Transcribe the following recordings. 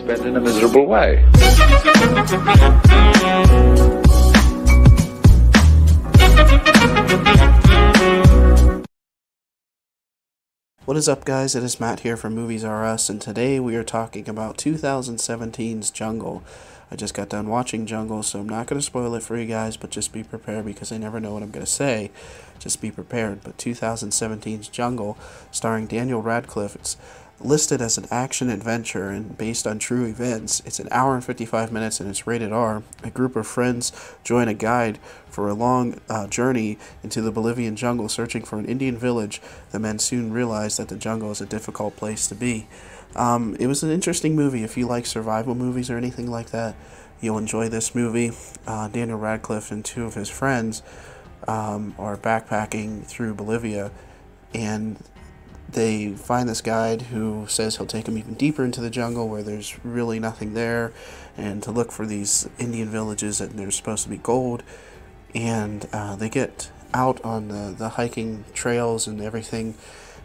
spend in a miserable way. What is up, guys? It is Matt here from Movies R Us, and today we are talking about 2017's Jungle. I just got done watching Jungle, so I'm not going to spoil it for you guys, but just be prepared because I never know what I'm going to say. Just be prepared. But 2017's Jungle, starring Daniel Radcliffe, it's listed as an action adventure and based on true events. It's an hour and 55 minutes and it's rated R. A group of friends join a guide for a long uh, journey into the Bolivian jungle searching for an Indian village. The men soon realize that the jungle is a difficult place to be. Um, it was an interesting movie. If you like survival movies or anything like that, you'll enjoy this movie. Uh, Daniel Radcliffe and two of his friends um, are backpacking through Bolivia and they find this guide who says he'll take them even deeper into the jungle where there's really nothing there and to look for these Indian villages and there's supposed to be gold. And uh, they get out on the, the hiking trails and everything.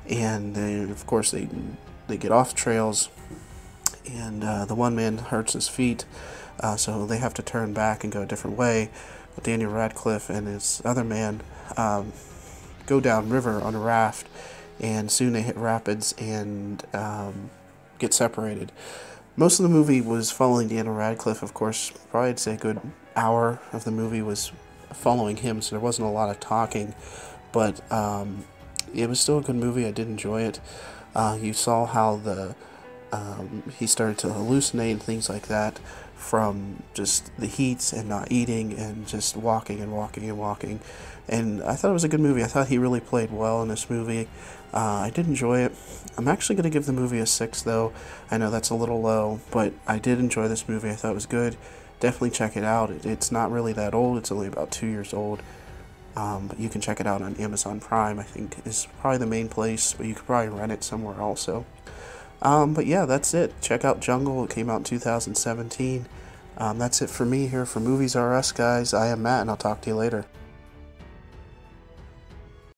And of course, they, they get off trails. And uh, the one man hurts his feet, uh, so they have to turn back and go a different way. But Daniel Radcliffe and his other man um, go down river on a raft and soon they hit rapids and um, get separated. Most of the movie was following Daniel Radcliffe, of course. Probably I'd say a good hour of the movie was following him, so there wasn't a lot of talking, but um, it was still a good movie. I did enjoy it. Uh, you saw how the um, he started to hallucinate and things like that from just the heat and not eating and just walking and walking and walking. And I thought it was a good movie. I thought he really played well in this movie. Uh, I did enjoy it. I'm actually going to give the movie a 6, though. I know that's a little low, but I did enjoy this movie. I thought it was good. Definitely check it out. It, it's not really that old, it's only about two years old. Um, but you can check it out on Amazon Prime, I think, is probably the main place, but you could probably rent it somewhere also. Um, but yeah, that's it. Check out Jungle. It came out in 2017. Um, that's it for me here for Movies R Us, guys. I am Matt, and I'll talk to you later.